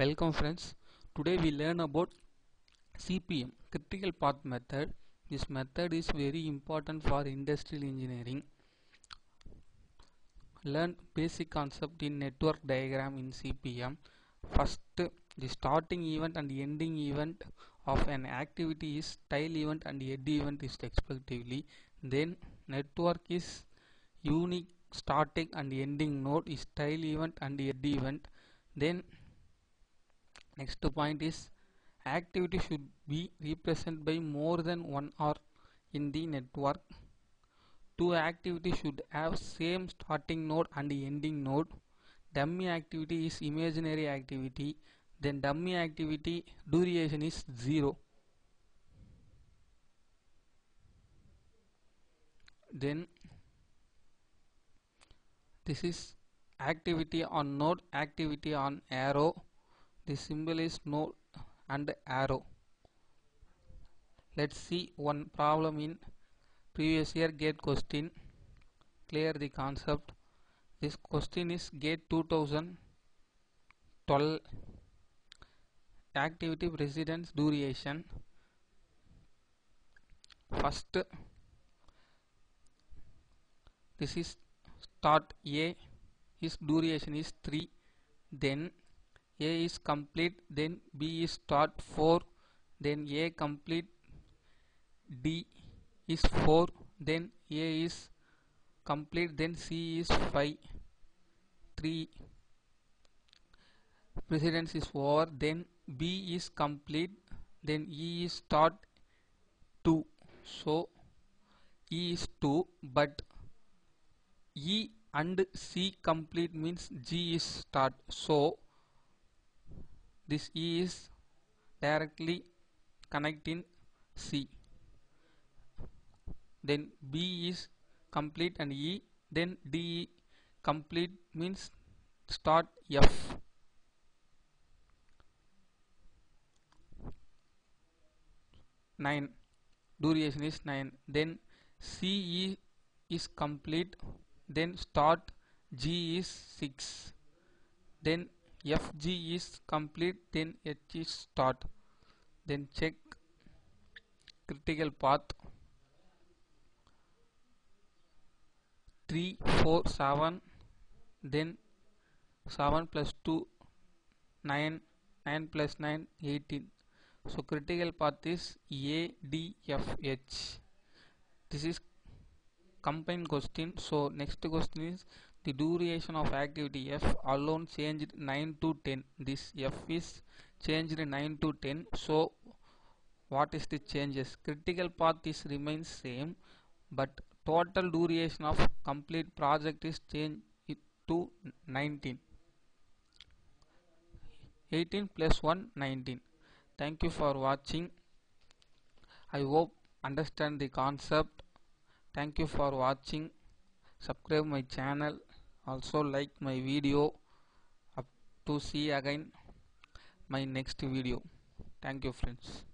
Welcome friends. Today we learn about CPM critical path method. This method is very important for industrial engineering. Learn basic concept in network diagram in CPM. First the starting event and ending event of an activity is tail event and head event is respectively. Then network is unique starting and ending node is tail event and head event. Then next point is activity should be represented by more than one or in the network. Two activities should have same starting node and ending node. Dummy activity is imaginary activity. Then dummy activity duration is zero. Then this is activity on node activity on arrow the symbol is node and arrow. Let's see one problem in previous year gate question. Clear the concept. This question is gate 2012 activity precedence duration. First this is start a. His duration is 3 then a is complete then b is start 4 then a complete d is 4 then a is complete then c is 5 3 precedence is over then b is complete then e is start 2 so e is 2 but e and c complete means g is start. So this e is directly connecting c. Then b is complete and e. Then d complete means start f. Nine. Duration is nine. Then ce is complete. Then start g is six. Then fg is complete then h is start. Then check critical path. 3 4 7 then 7 plus 2 9 9 plus 9 18 so critical path is a d f h. This is combined question. So next question is the duration of activity f alone changed 9 to 10 this f is changed 9 to 10 so what is the changes? Critical path is remains same but total duration of complete project is changed to 19 18 plus 1 19 thank you for watching. I hope understand the concept. Thank you for watching. Subscribe my channel also like my video. Up to see again my next video. Thank you friends